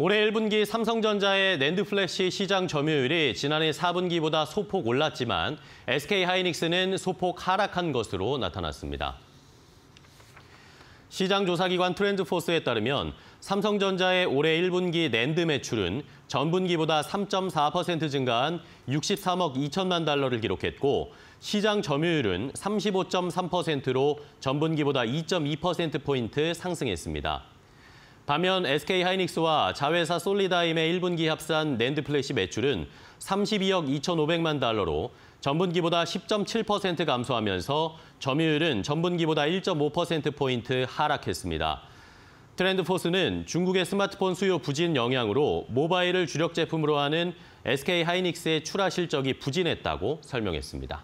올해 1분기 삼성전자의 낸드 플래시 시장 점유율이 지난해 4분기보다 소폭 올랐지만 SK하이닉스는 소폭 하락한 것으로 나타났습니다. 시장조사기관 트렌드포스에 따르면 삼성전자의 올해 1분기 낸드 매출은 전분기보다 3.4% 증가한 63억 2천만 달러를 기록했고 시장 점유율은 35.3%로 전분기보다 2.2%포인트 상승했습니다. 반면 SK하이닉스와 자회사 솔리다임의 1분기 합산 낸드 플래시 매출은 32억 2,500만 달러로 전분기보다 10.7% 감소하면서 점유율은 전분기보다 1.5%포인트 하락했습니다. 트렌드포스는 중국의 스마트폰 수요 부진 영향으로 모바일을 주력 제품으로 하는 SK하이닉스의 출하 실적이 부진했다고 설명했습니다.